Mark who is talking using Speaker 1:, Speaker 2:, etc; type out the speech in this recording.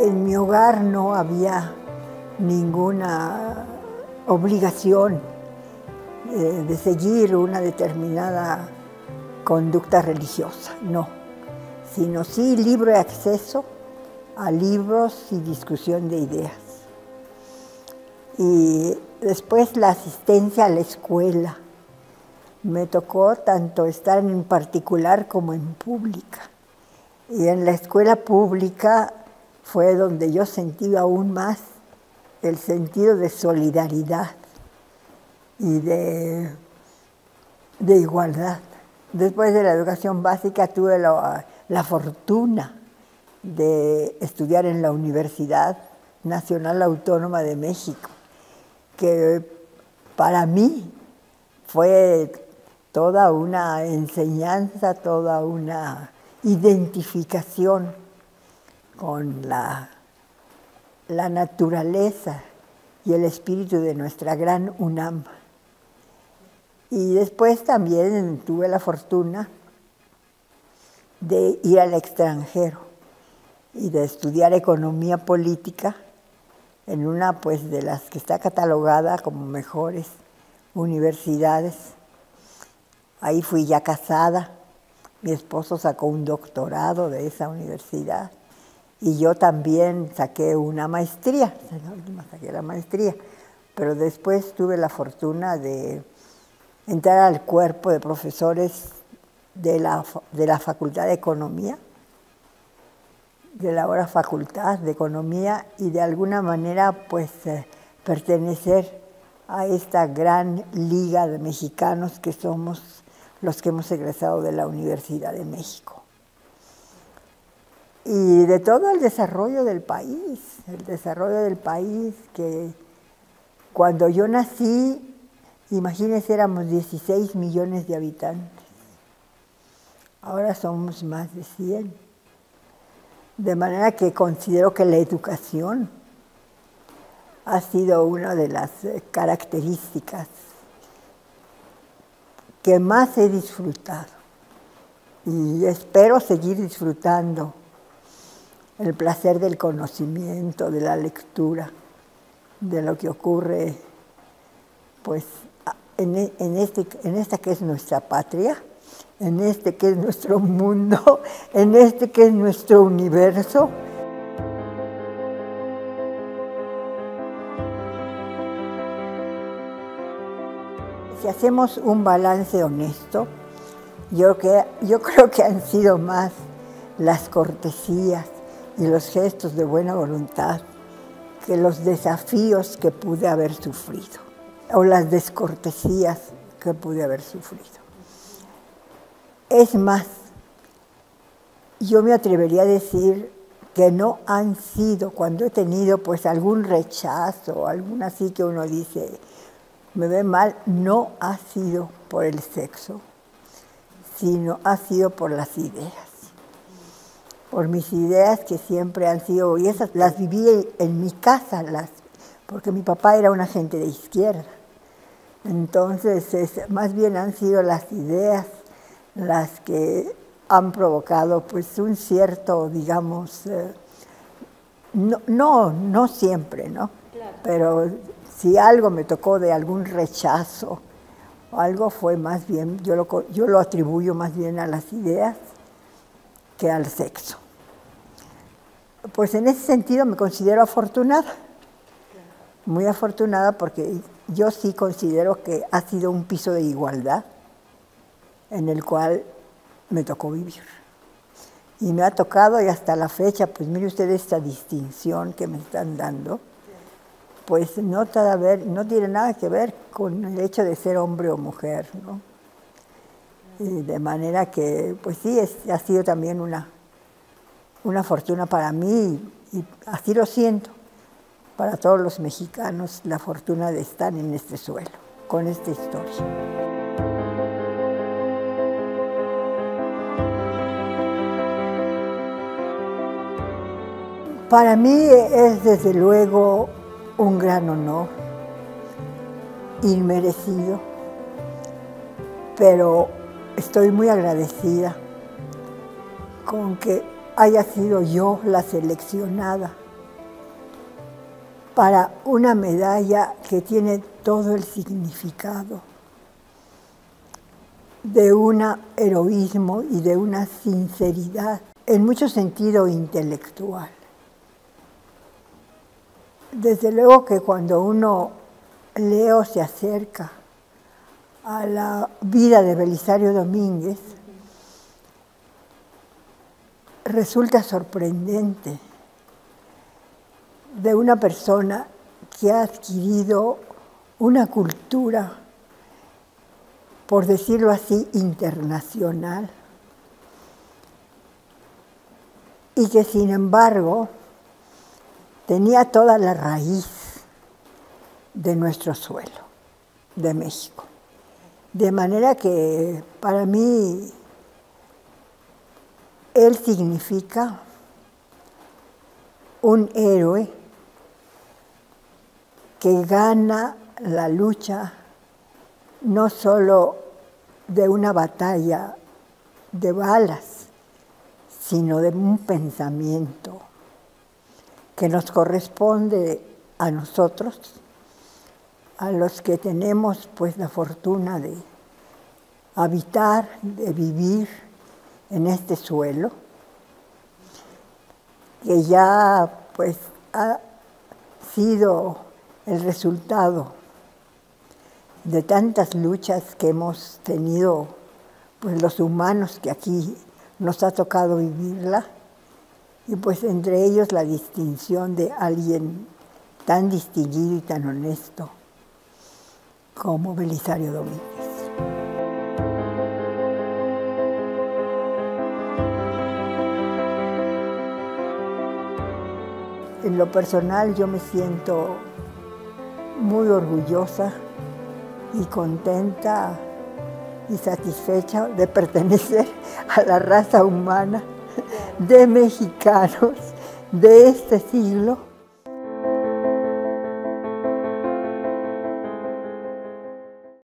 Speaker 1: en mi hogar no había ninguna obligación eh, de seguir una determinada conducta religiosa, no, sino sí libre acceso a libros y discusión de ideas. Y después la asistencia a la escuela. Me tocó tanto estar en particular como en pública. Y en la escuela pública fue donde yo sentí aún más el sentido de solidaridad y de, de igualdad. Después de la educación básica tuve la, la fortuna de estudiar en la Universidad Nacional Autónoma de México, que para mí fue toda una enseñanza, toda una identificación con la, la naturaleza y el espíritu de nuestra gran UNAM. Y después también tuve la fortuna de ir al extranjero y de estudiar economía política en una pues de las que está catalogada como mejores universidades. Ahí fui ya casada, mi esposo sacó un doctorado de esa universidad y yo también saqué una maestría, saqué la maestría, pero después tuve la fortuna de entrar al cuerpo de profesores de la, de la Facultad de Economía, de la ahora Facultad de Economía y de alguna manera pues eh, pertenecer a esta gran liga de mexicanos que somos los que hemos egresado de la Universidad de México. Y de todo el desarrollo del país, el desarrollo del país que cuando yo nací, imagínense, éramos 16 millones de habitantes. Ahora somos más de 100. De manera que considero que la educación ha sido una de las eh, características que más he disfrutado y espero seguir disfrutando el placer del conocimiento, de la lectura, de lo que ocurre pues en, e, en, este, en esta que es nuestra patria en este que es nuestro mundo, en este que es nuestro universo. Si hacemos un balance honesto, yo, que, yo creo que han sido más las cortesías y los gestos de buena voluntad que los desafíos que pude haber sufrido o las descortesías que pude haber sufrido. Es más, yo me atrevería a decir que no han sido, cuando he tenido pues algún rechazo, algún así que uno dice, me ve mal, no ha sido por el sexo, sino ha sido por las ideas. Por mis ideas que siempre han sido, y esas las viví en mi casa, las, porque mi papá era un agente de izquierda. Entonces, más bien han sido las ideas las que han provocado pues un cierto, digamos, eh, no, no, no, siempre, ¿no? Pero si algo me tocó de algún rechazo o algo fue más bien, yo lo, yo lo atribuyo más bien a las ideas que al sexo. Pues en ese sentido me considero afortunada, muy afortunada porque yo sí considero que ha sido un piso de igualdad en el cual me tocó vivir. Y me ha tocado y hasta la fecha, pues mire usted esta distinción que me están dando, pues no, no tiene nada que ver con el hecho de ser hombre o mujer, ¿no? Y de manera que, pues sí, ha sido también una, una fortuna para mí y así lo siento, para todos los mexicanos, la fortuna de estar en este suelo, con esta historia. Para mí es desde luego un gran honor, inmerecido, pero estoy muy agradecida con que haya sido yo la seleccionada para una medalla que tiene todo el significado de un heroísmo y de una sinceridad, en mucho sentido intelectual. Desde luego que cuando uno lee o se acerca a la vida de Belisario Domínguez, resulta sorprendente de una persona que ha adquirido una cultura, por decirlo así, internacional, y que sin embargo tenía toda la raíz de nuestro suelo, de México. De manera que para mí él significa un héroe que gana la lucha no solo de una batalla de balas, sino de un pensamiento que nos corresponde a nosotros a los que tenemos pues la fortuna de habitar, de vivir en este suelo, que ya pues ha sido el resultado de tantas luchas que hemos tenido pues los humanos que aquí nos ha tocado vivirla y pues entre ellos la distinción de alguien tan distinguido y tan honesto como Belisario Domínguez. Lo personal yo me siento muy orgullosa y contenta y satisfecha de pertenecer a la raza humana de mexicanos de este siglo